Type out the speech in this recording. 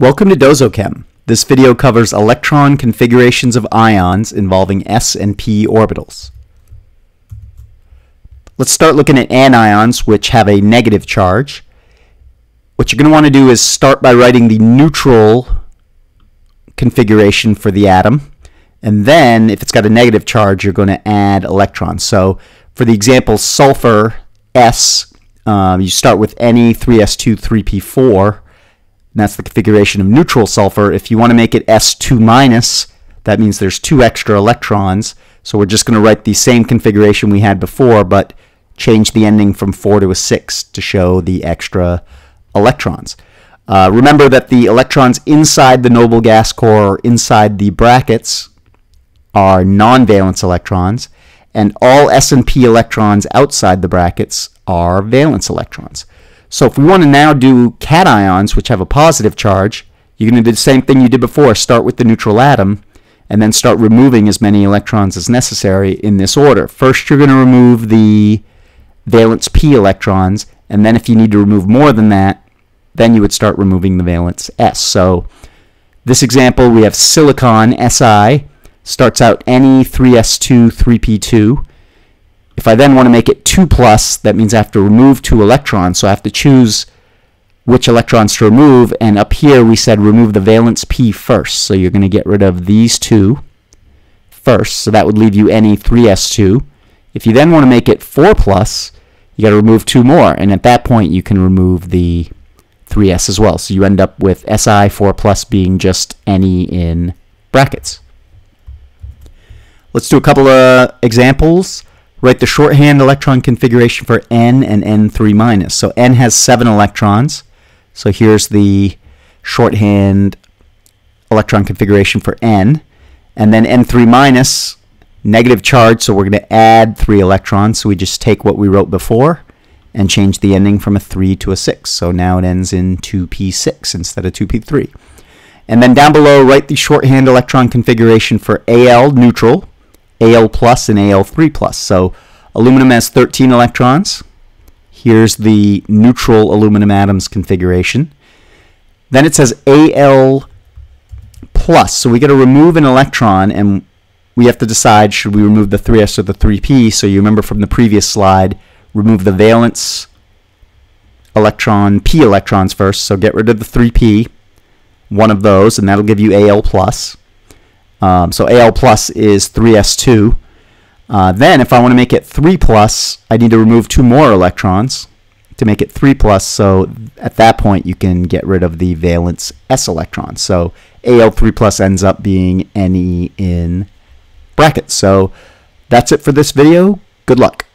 Welcome to DozoChem. This video covers electron configurations of ions involving s and p orbitals. Let's start looking at anions, which have a negative charge. What you're going to want to do is start by writing the neutral configuration for the atom. And then, if it's got a negative charge, you're going to add electrons. So, for the example, sulfur S, um, you start with Ne3S2 3p4 and that's the configuration of neutral sulfur. If you want to make it S2 minus, that means there's two extra electrons. So we're just going to write the same configuration we had before, but change the ending from 4 to a 6 to show the extra electrons. Uh, remember that the electrons inside the noble gas core, or inside the brackets, are non-valence electrons, and all S and P electrons outside the brackets are valence electrons. So if we want to now do cations, which have a positive charge, you're going to do the same thing you did before. Start with the neutral atom, and then start removing as many electrons as necessary in this order. First, you're going to remove the valence p electrons, and then if you need to remove more than that, then you would start removing the valence s. So this example, we have silicon Si, starts out Ne3S2 3p2, if I then want to make it 2 plus, that means I have to remove two electrons. So I have to choose which electrons to remove. And up here we said remove the valence p first. So you're going to get rid of these two first. So that would leave you Ne3S2. If you then want to make it 4 plus, you got to remove two more. And at that point you can remove the 3s as well. So you end up with Si 4 plus being just Ne in brackets. Let's do a couple of examples. Write the shorthand electron configuration for N and N3 minus. So N has seven electrons. So here's the shorthand electron configuration for N. And then N3 minus, negative charge, so we're going to add three electrons. So we just take what we wrote before and change the ending from a 3 to a 6. So now it ends in 2p6 instead of 2p3. And then down below, write the shorthand electron configuration for Al neutral, Al plus and Al3 plus. So aluminum has 13 electrons. Here's the neutral aluminum atoms configuration. Then it says Al plus. So we got to remove an electron and we have to decide should we remove the 3s or the 3p. So you remember from the previous slide, remove the valence electron, p electrons first. So get rid of the 3p, one of those, and that'll give you Al plus. Um, so Al plus is 3s2. Uh, then if I want to make it 3 plus, I need to remove two more electrons to make it 3 plus. So at that point, you can get rid of the valence s electrons. So Al3 plus ends up being Ne in brackets. So that's it for this video. Good luck.